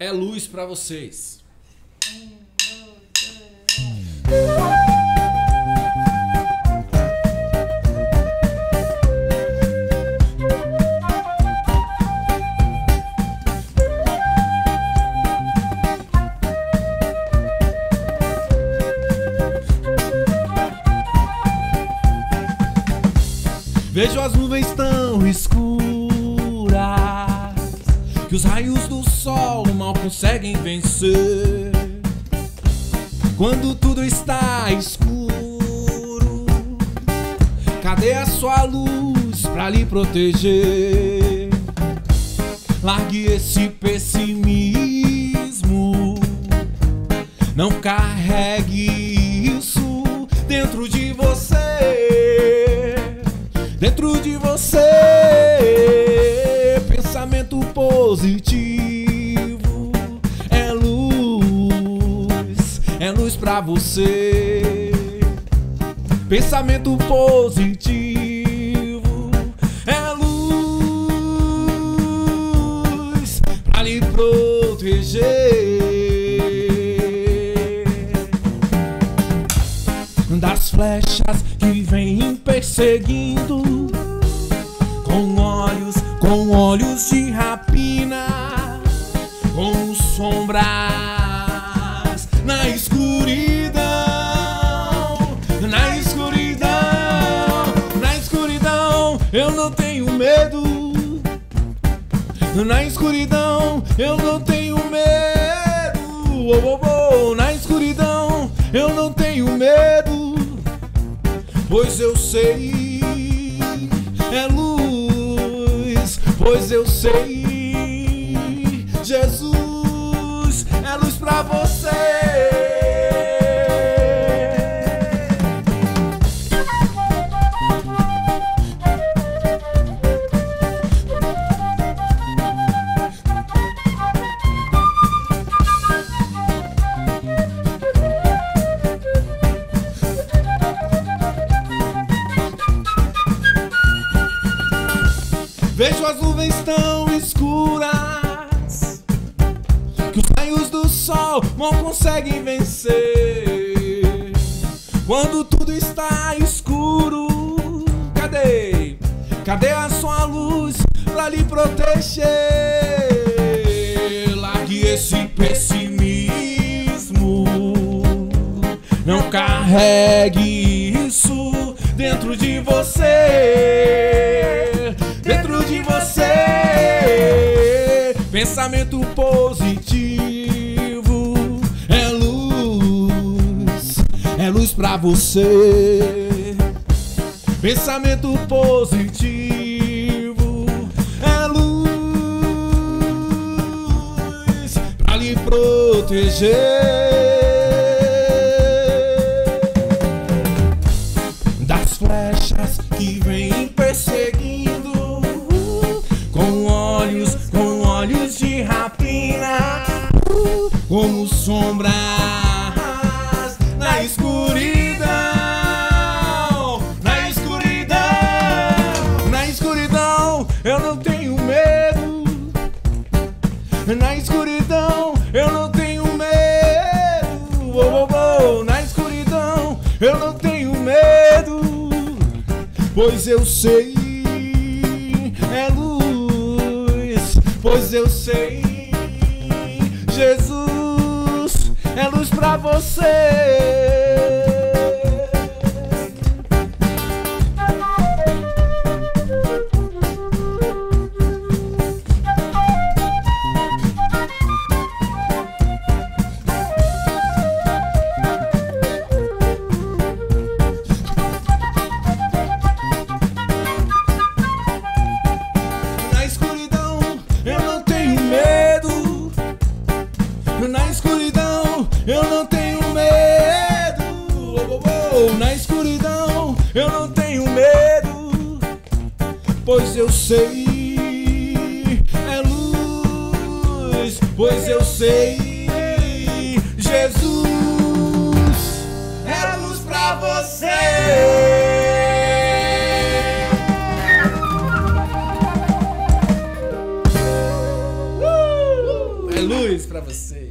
é luz para vocês. Vejo as nuvens tão escuras que os raios do sol mal conseguem vencer. Quando tudo está escuro, cadê a sua luz pra lhe proteger? Largue esse pessimismo, não carregue pra você. Pensamento positivo é luz pra lhe proteger. das flechas que vêm perseguindo com olhos, com olhos de rapina, com sombras eu não tenho medo. Na escuridão, eu não tenho medo. Oh, oh, oh. Na escuridão, eu não tenho medo. Pois eu sei, é luz. Pois eu sei, Jesus é luz pra você. Vejo as nuvens tão escuras que os raios do sol não conseguem vencer. Quando tudo está escuro, cadê? Cadê a sua luz pra lhe proteger? Largue esse pessimismo, não carregue isso dentro de você. De você, pensamento positivo é luz, é luz pra você. Pensamento positivo é luz pra lhe proteger. Como sombras na escuridão, na escuridão, na escuridão, eu não tenho medo. Na escuridão, eu não tenho medo. Oh, oh. Na escuridão, eu não tenho medo. Pois eu sei, é luz. Pois eu sei, Jesus é luz pra você. Pois eu sei, é luz. Pois eu sei, Jesus é luz pra você. É luz. pra você.